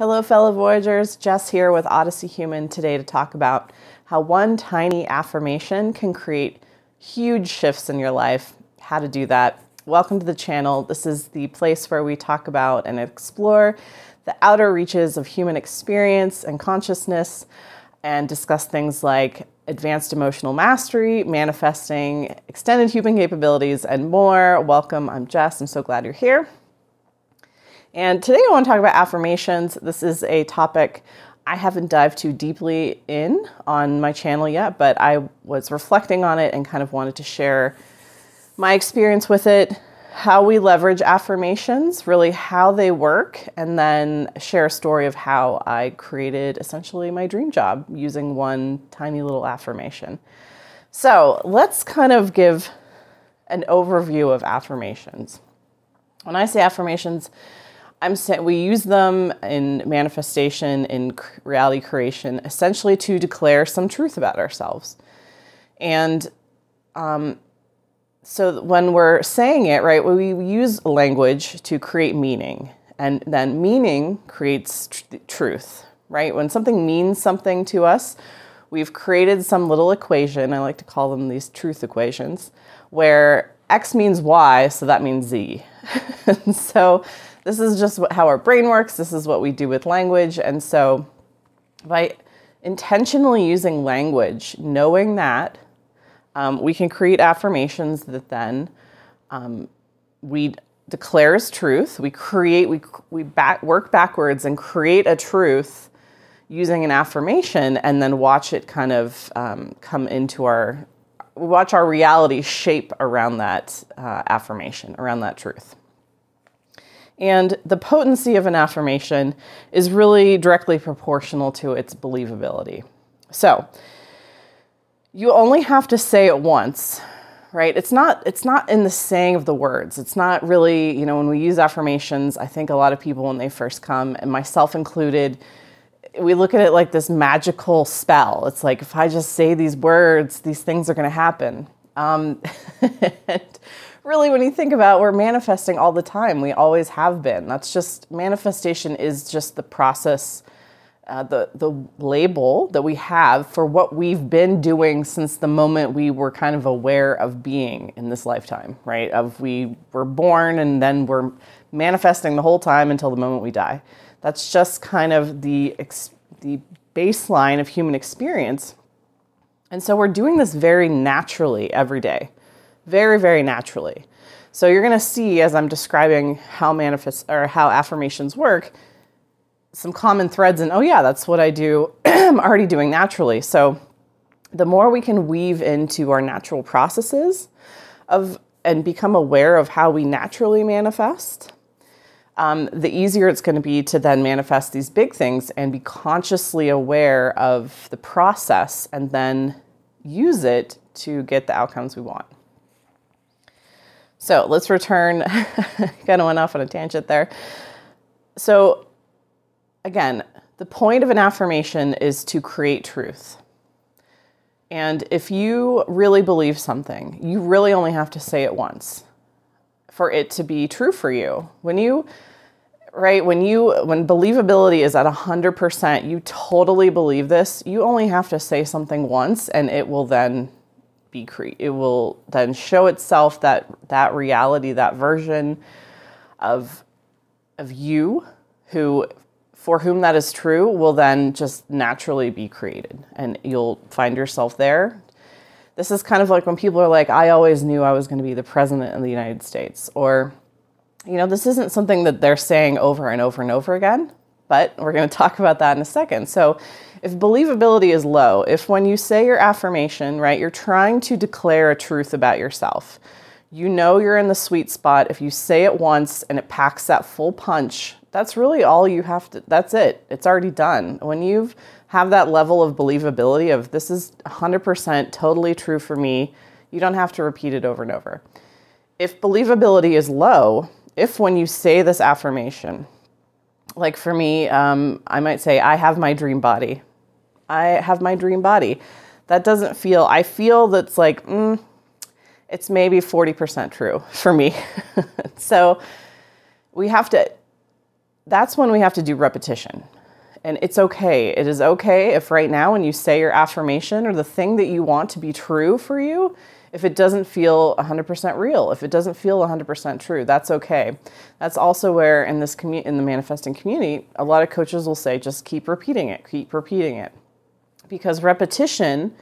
Hello, fellow Voyagers. Jess here with Odyssey Human today to talk about how one tiny affirmation can create huge shifts in your life, how to do that. Welcome to the channel. This is the place where we talk about and explore the outer reaches of human experience and consciousness and discuss things like advanced emotional mastery, manifesting, extended human capabilities, and more. Welcome. I'm Jess. I'm so glad you're here. And today I want to talk about affirmations. This is a topic I haven't dived too deeply in on my channel yet, but I was reflecting on it and kind of wanted to share my experience with it, how we leverage affirmations, really how they work, and then share a story of how I created essentially my dream job using one tiny little affirmation. So let's kind of give an overview of affirmations. When I say affirmations, I'm saying we use them in manifestation, in reality creation, essentially to declare some truth about ourselves. And um, so when we're saying it, right, we use language to create meaning, and then meaning creates tr- truth, right? When something means something to us, we've created some little equation. I like to call them these truth equations, where X means Y, so that means Z. so this is just how our brain works. This is what we do with language. And so by intentionally using language, knowing that, um, we can create affirmations that then um, we declare as truth. We create, we, we back, work backwards and create a truth using an affirmation and then watch it kind of um, come into our, watch our reality shape around that uh, affirmation, around that truth. And the potency of an affirmation is really directly proportional to its believability. So, you only have to say it once, right? It's not it's not in the saying of the words. It's not really, you know, when we use affirmations, I think a lot of people when they first come and myself included, we look at it like this magical spell. It's like if I just say these words, these things are going to happen. Um, and really, when you think about, we're manifesting all the time. We always have been. That's just manifestation is just the process, uh, the the label that we have for what we've been doing since the moment we were kind of aware of being in this lifetime, right? Of we were born and then we're manifesting the whole time until the moment we die. That's just kind of the the baseline of human experience. And so we're doing this very naturally every day very, very naturally. So you're going to see as I'm describing how manifest or how affirmations work, some common threads and oh yeah, that's what I do. I'm already doing naturally. So the more we can weave into our natural processes of and become aware of how we naturally manifest, um, the easier it's going to be to then manifest these big things and be consciously aware of the process and then use it to get the outcomes we want. So let's return, kind of went off on a tangent there. So, again, the point of an affirmation is to create truth. And if you really believe something, you really only have to say it once for it to be true for you. When you, right, when you, when believability is at 100%, you totally believe this, you only have to say something once and it will then be cre- it will then show itself that that reality that version of of you who for whom that is true will then just naturally be created and you'll find yourself there. This is kind of like when people are like i always knew i was going to be the president of the united states or you know this isn't something that they're saying over and over and over again but we're going to talk about that in a second so if believability is low, if when you say your affirmation, right, you're trying to declare a truth about yourself, you know you're in the sweet spot. If you say it once and it packs that full punch, that's really all you have to, that's it. It's already done. When you have have that level of believability of this is 100% totally true for me, you don't have to repeat it over and over. If believability is low, if when you say this affirmation, like for me, um, I might say, I have my dream body. I have my dream body. That doesn't feel, I feel that's like, mm, it's maybe 40% true for me. so we have to, that's when we have to do repetition. And it's okay. It is okay if right now, when you say your affirmation or the thing that you want to be true for you, if it doesn't feel 100% real, if it doesn't feel 100% true, that's okay. That's also where in this commu- in the manifesting community, a lot of coaches will say just keep repeating it, keep repeating it. Because repetition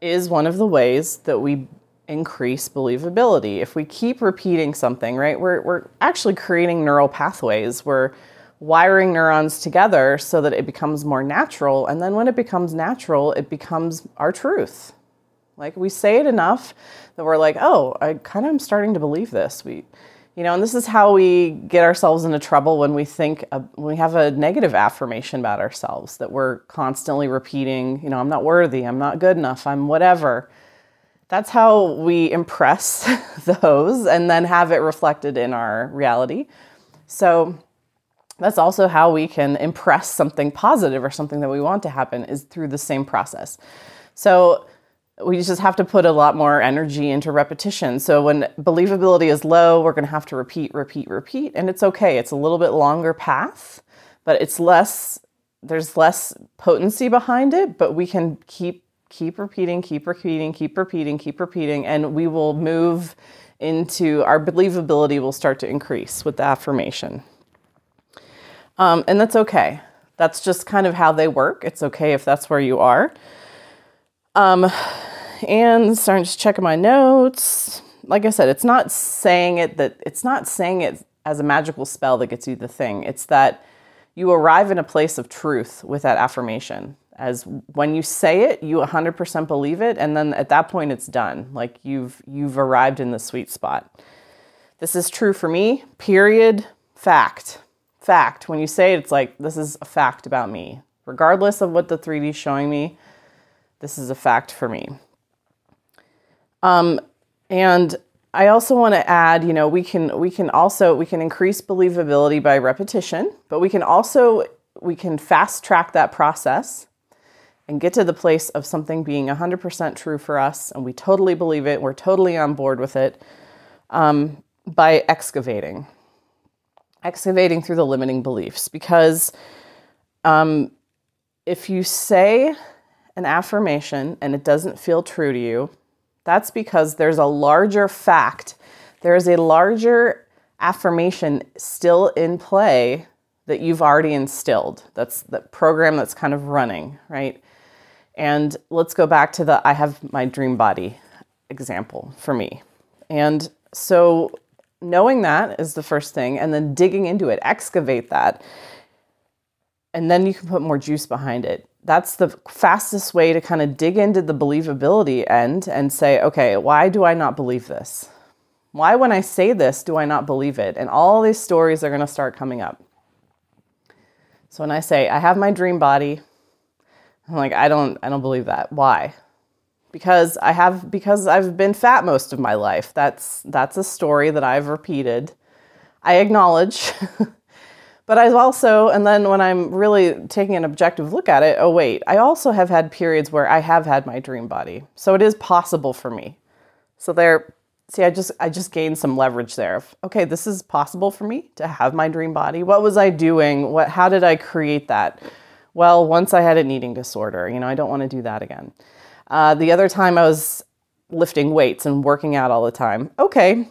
is one of the ways that we increase believability. If we keep repeating something, right, we're, we're actually creating neural pathways. We're wiring neurons together so that it becomes more natural. And then when it becomes natural, it becomes our truth. Like we say it enough that we're like, oh, I kind of am starting to believe this. We, you know, and this is how we get ourselves into trouble when we think when we have a negative affirmation about ourselves that we're constantly repeating. You know, I'm not worthy. I'm not good enough. I'm whatever. That's how we impress those and then have it reflected in our reality. So that's also how we can impress something positive or something that we want to happen is through the same process. So we just have to put a lot more energy into repetition. So when believability is low, we're going to have to repeat, repeat, repeat, and it's okay. It's a little bit longer path, but it's less there's less potency behind it, but we can keep keep repeating, keep repeating, keep repeating, keep repeating and we will move into our believability will start to increase with the affirmation. Um, and that's okay. That's just kind of how they work. It's okay if that's where you are. Um, and starting to check my notes. Like I said, it's not saying it that it's not saying it as a magical spell that gets you the thing. It's that you arrive in a place of truth with that affirmation. As when you say it, you 100% believe it, and then at that point, it's done. Like you've you've arrived in the sweet spot. This is true for me. Period. Fact. Fact. When you say it, it's like this is a fact about me, regardless of what the 3D is showing me. This is a fact for me. Um, and I also want to add, you know, we can we can also we can increase believability by repetition, but we can also we can fast track that process and get to the place of something being 100% true for us and we totally believe it, we're totally on board with it um, by excavating. Excavating through the limiting beliefs because um, if you say an affirmation and it doesn't feel true to you, that's because there's a larger fact, there is a larger affirmation still in play that you've already instilled. That's the program that's kind of running, right? And let's go back to the I have my dream body example for me. And so knowing that is the first thing, and then digging into it, excavate that. And then you can put more juice behind it that's the fastest way to kind of dig into the believability end and say, okay, why do I not believe this? Why, when I say this, do I not believe it? And all these stories are going to start coming up. So when I say, I have my dream body, I'm like, I don't, I don't believe that. Why? Because I have, because I've been fat most of my life. That's, that's a story that I've repeated. I acknowledge But I've also, and then when I'm really taking an objective look at it, oh, wait, I also have had periods where I have had my dream body. So it is possible for me. So there, see, I just, I just gained some leverage there okay, this is possible for me to have my dream body. What was I doing? What, how did I create that? Well, once I had an eating disorder, you know, I don't want to do that again. Uh, the other time I was lifting weights and working out all the time. Okay,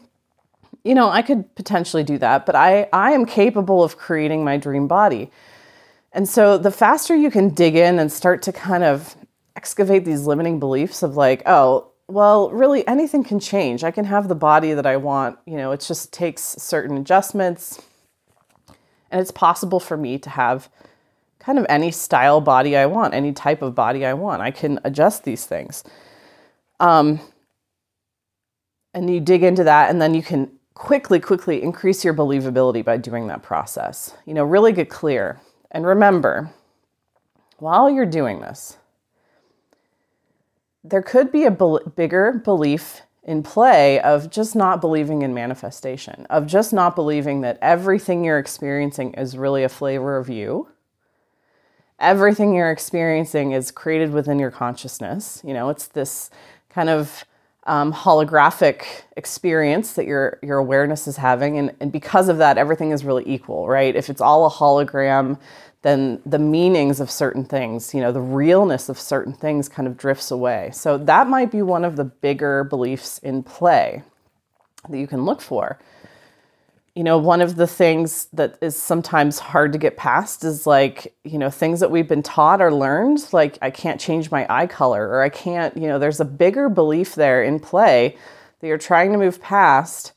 you know, I could potentially do that, but I, I am capable of creating my dream body. And so the faster you can dig in and start to kind of excavate these limiting beliefs of like, oh, well, really anything can change. I can have the body that I want. You know, it just takes certain adjustments. And it's possible for me to have kind of any style body I want, any type of body I want. I can adjust these things. Um, and you dig into that, and then you can quickly, quickly increase your believability by doing that process. You know, really get clear. And remember, while you're doing this, there could be a bigger belief in play of just not believing in manifestation, of just not believing that everything you're experiencing is really a flavor of you. Everything you're experiencing is created within your consciousness. You know, it's this kind of um, holographic experience that your your awareness is having, and, and because of that, everything is really equal, right? If it's all a hologram, then the meanings of certain things, you know, the realness of certain things kind of drifts away. So that might be one of the bigger beliefs in play that you can look for. You know, one of the things that is sometimes hard to get past is like, you know, things that we've been taught or learned, like I can't change my eye color or I can't, you know, there's a bigger belief there in play that you're trying to move past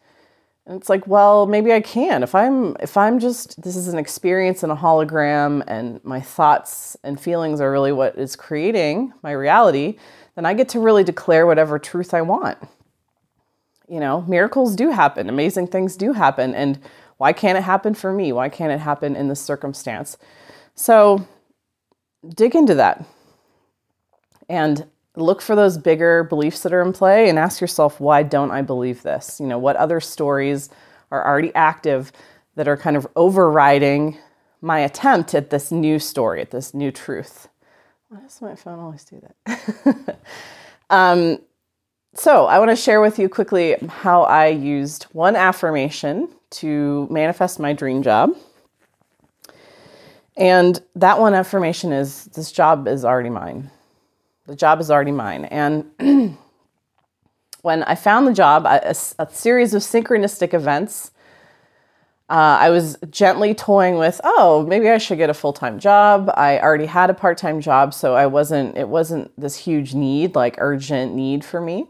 and it's like, well, maybe I can. If I'm if I'm just this is an experience in a hologram and my thoughts and feelings are really what is creating my reality, then I get to really declare whatever truth I want. You know, miracles do happen, amazing things do happen, and why can't it happen for me? Why can't it happen in this circumstance? So dig into that. And look for those bigger beliefs that are in play and ask yourself, why don't I believe this? You know, what other stories are already active that are kind of overriding my attempt at this new story, at this new truth? Why does my phone always do that? um, so, I want to share with you quickly how I used one affirmation to manifest my dream job. And that one affirmation is this job is already mine. The job is already mine. And when I found the job, a, a, series of synchronistic events, uh, I was gently toying with, oh, maybe I should get a full time job. I already had a part time job, so I wasn't. It wasn't this huge need, like urgent need for me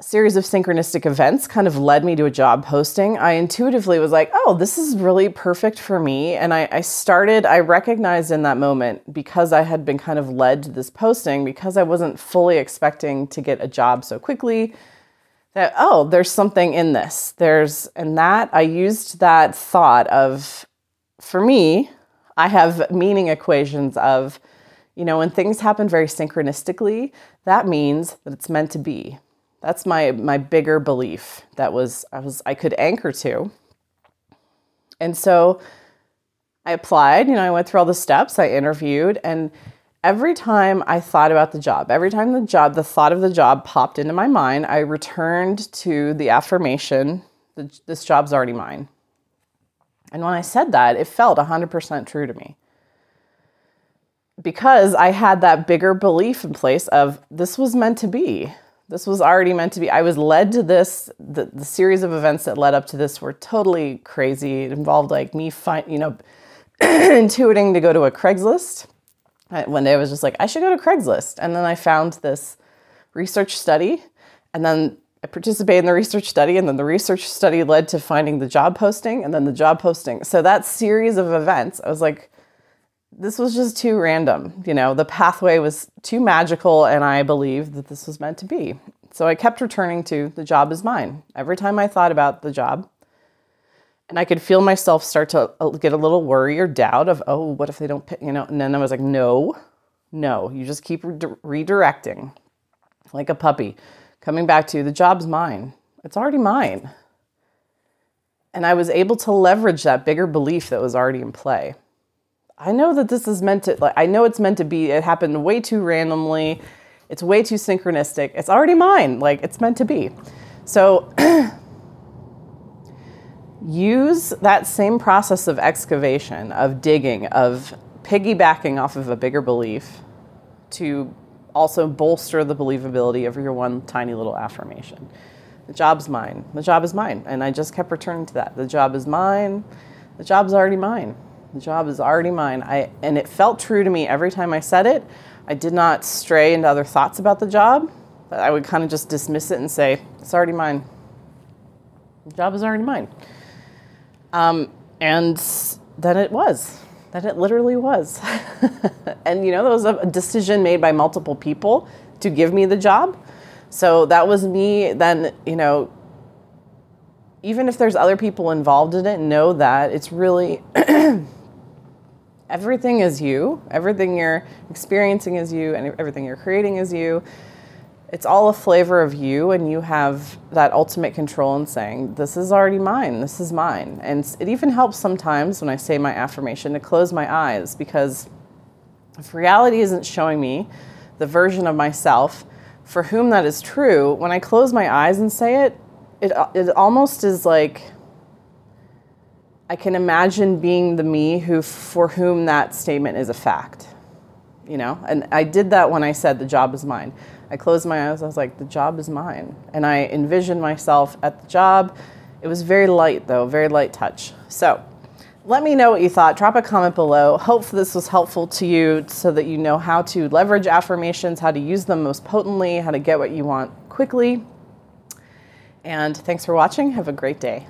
a series of synchronistic events kind of led me to a job posting. I intuitively was like, oh, this is really perfect for me. And I, I, started, I recognized in that moment because I had been kind of led to this posting, because I wasn't fully expecting to get a job so quickly, that, oh, there's something in this. There's, and that I used that thought of, for me, I have meaning equations of, you know, when things happen very synchronistically, that means that it's meant to be that's my my bigger belief that was I was I could anchor to. And so I applied, you know, I went through all the steps, I interviewed and every time I thought about the job, every time the job, the thought of the job popped into my mind, I returned to the affirmation that this job's already mine. And when I said that, it felt 100% true to me. Because I had that bigger belief in place of this was meant to be. This was already meant to be. I was led to this. The, the series of events that led up to this were totally crazy. It involved like me, find, you know, intuiting to go to a Craigslist. One day I was just like, I should go to Craigslist. And then I found this research study. And then I participated in the research study. And then the research study led to finding the job posting and then the job posting. So that series of events, I was like, this was just too random. You know, the pathway was too magical, and I believed that this was meant to be. So I kept returning to the job is mine every time I thought about the job. And I could feel myself start to uh, get a little worry or doubt of, oh, what if they don't pick, you know? And then I was like, no, no, you just keep re- redirecting like a puppy, coming back to the job's mine. It's already mine. And I was able to leverage that bigger belief that was already in play. I know that this is meant to, like, I know it's meant to be. It happened way too randomly. It's way too synchronistic. It's already mine. Like, it's meant to be. So, use that same process of excavation, of digging, of piggybacking off of a bigger belief to also bolster the believability of your one tiny little affirmation. The job's mine. The job is mine. And I just kept returning to that. The job is mine. The job's already mine. The job is already mine. I, and it felt true to me every time I said it. I did not stray into other thoughts about the job, but I would kind of just dismiss it and say, it's already mine. The job is already mine. Um, and then it was. Then it literally was. and you know, that was a decision made by multiple people to give me the job. So that was me then, you know, even if there's other people involved in it, know that it's really everything is you. Everything you're experiencing is you, and everything you're creating is you. It's all a flavor of you, and you have that ultimate control in saying, This is already mine, this is mine. And it even helps sometimes when I say my affirmation to close my eyes because if reality isn't showing me the version of myself for whom that is true, when I close my eyes and say it, it, it almost is like I can imagine being the me who, for whom that statement is a fact. You know, and I did that when I said the job is mine. I closed my eyes. I was like, the job is mine, and I envisioned myself at the job. It was very light, though, very light touch. So, let me know what you thought. Drop a comment below. Hope this was helpful to you so that you know how to leverage affirmations, how to use them most potently, how to get what you want quickly. And thanks for watching. Have a great day.